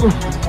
嗯。